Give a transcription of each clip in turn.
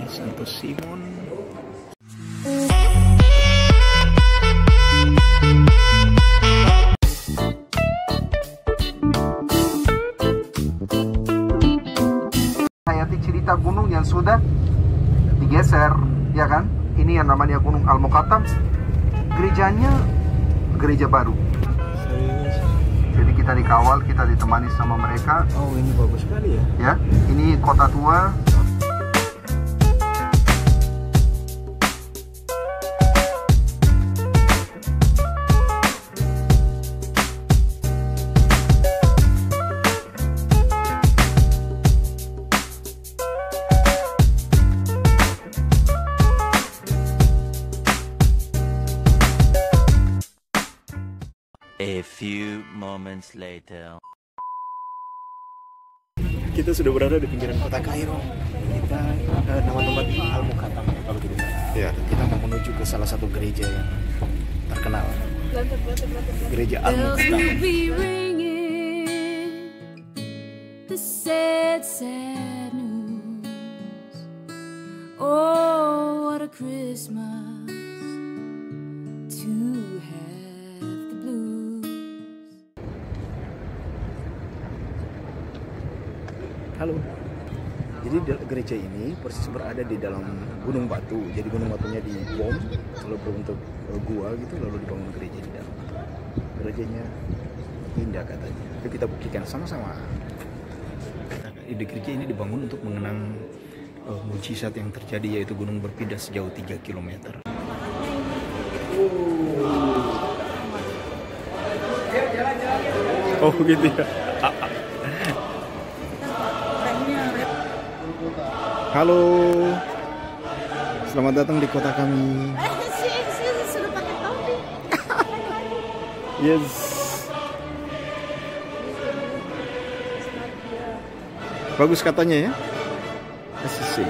Ini Santo Simon. hayati cerita gunung yang sudah digeser, ya kan? Ini yang namanya Gunung Al Mukatam. Gerejanya gereja baru. Jadi kita dikawal, kita ditemani sama mereka. Oh ini bagus sekali ya. Ya, ini kota tua. A few moments later. Kita sudah berada di pinggiran kota Kairo. Kita eh, nama tempat Al Mukatam kalau tidak salah. Ya. Kita mau menuju ke salah satu gereja yang terkenal. Gereja Al Bells Mukatam. will be ringing the sad, sad news. Oh, what a Christmas Halo. Jadi di- gereja ini persis berada di dalam gunung batu. Jadi gunung batunya dibom lalu berbentuk eh, gua gitu lalu dibangun gereja di dalam. Gerejanya indah katanya. Itu kita buktikan sama-sama. Di gereja ini dibangun untuk mengenang eh, mujizat yang terjadi yaitu gunung berpindah sejauh 3 km. Oh gitu ya. Halo. Selamat datang di kota kami. sudah pakai topi. Yes. Bagus katanya ya. Asisi.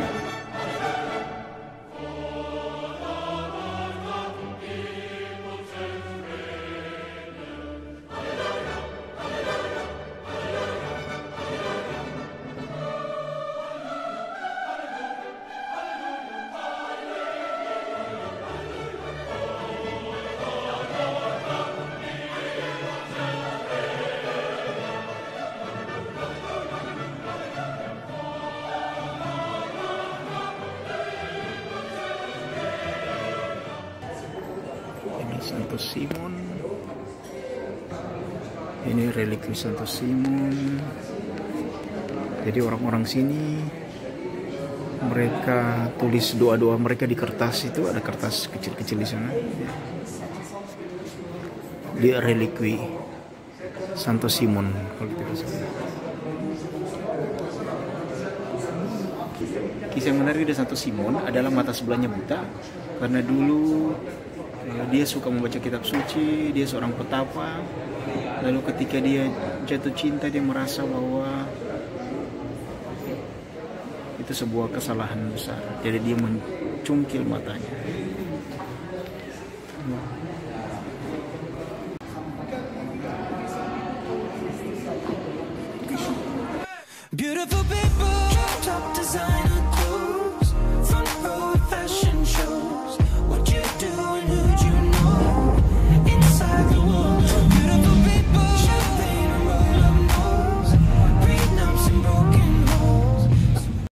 Santo Simon. Ini relikwi Santo Simon. Jadi orang-orang sini mereka tulis doa-doa mereka di kertas itu ada kertas kecil-kecil di sana. Di relikwi Santo Simon kalau tidak salah. Kisah menarik dari Santo Simon adalah mata sebelahnya buta karena dulu Ya, dia suka membaca kitab suci dia seorang petapa. Lalu ketika dia jatuh cinta dia merasa bahwa itu sebuah kesalahan besar. Jadi dia mencungkil matanya. Beautiful